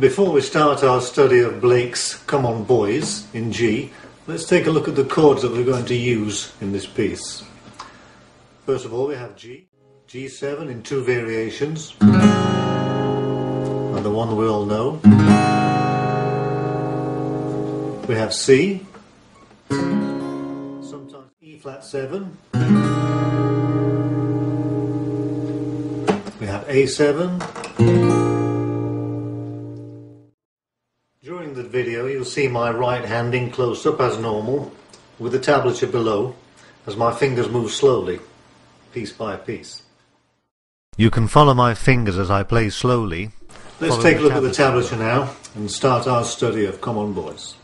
Before we start our study of Blake's Come On Boys in G, let's take a look at the chords that we're going to use in this piece. First of all, we have G, G7 in two variations, the one we all know. We have C, sometimes E flat 7, we have A7, During the video you'll see my right hand in close up as normal with the tablature below as my fingers move slowly, piece by piece. You can follow my fingers as I play slowly. Let's take a look at the tablature now and start our study of Come On Boys.